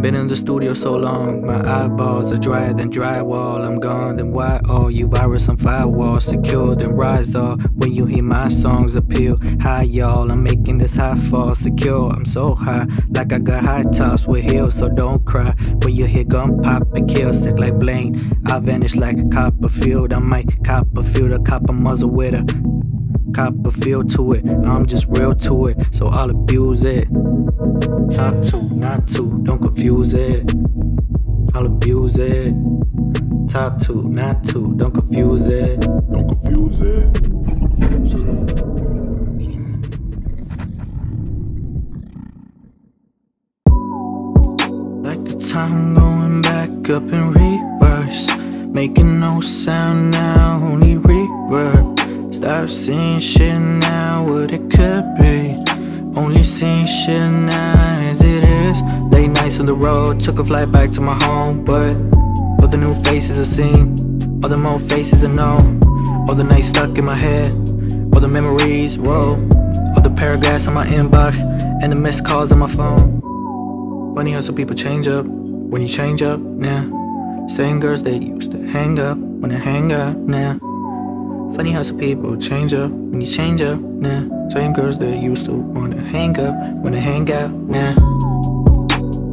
Been in the studio so long, my eyeballs are drier than drywall. I'm gone, then why all you virus on firewall? Secure, then rise up when you hear my songs appeal. Hi, y'all, I'm making this high fall secure. I'm so high, like I got high tops with heels, so don't cry when you hear gun pop and kill. Sick like Blaine, I vanish like Copperfield. I might Copperfield, a copper muzzle with a cop a feel to it. I'm just real to it, so I'll abuse it. Top two, not two, don't confuse it. I'll abuse it. Top two, not two, don't confuse it. Don't confuse it. Don't confuse it. Like the time going back up in reverse. Making no sound now, only reverb. Stop seeing shit now, what it could be. Only seeing shit now as it is. Late nights on the road, took a flight back to my home, but all the new faces are seen, all the more faces I know. All the nights stuck in my head, all the memories, whoa. All the paragraphs on my inbox, and the missed calls on my phone. Funny how some people change up when you change up now. Same girls that used to hang up when I hang up, now. Funny how some people change up when you change up now. Same girls that used to wanna hang up wanna hang out now.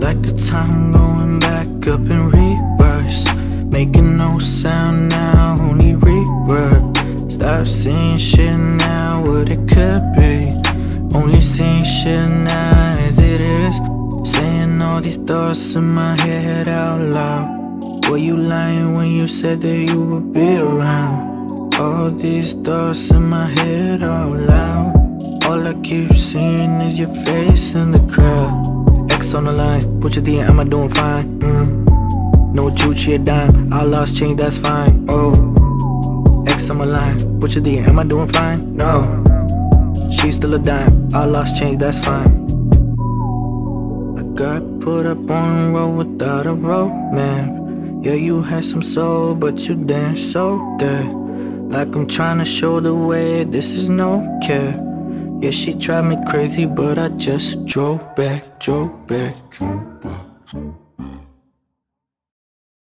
Like the time going back up in reverse. Making no sound now, only reverb. Stop seeing shit now, what it could be. Only seeing shit now as it is. Saying all these thoughts in my head out loud. Were you lying when you said that you would be around? All these thoughts in my head out loud. All I keep seeing is your face in the crowd. X on the line, put your D am I doing fine? Mm. No Gucci a dime, I lost change, that's fine. Oh, X on my line, put your D am I doing fine? No, she's still a dime, I lost change, that's fine. I got put up on a road without a roadmap. Yeah, you had some soul, but you didn't show that. Like I'm trying to show the way, this is no care. Yeah, she drive me crazy, but I just drove back, drove back. drove back, drop back.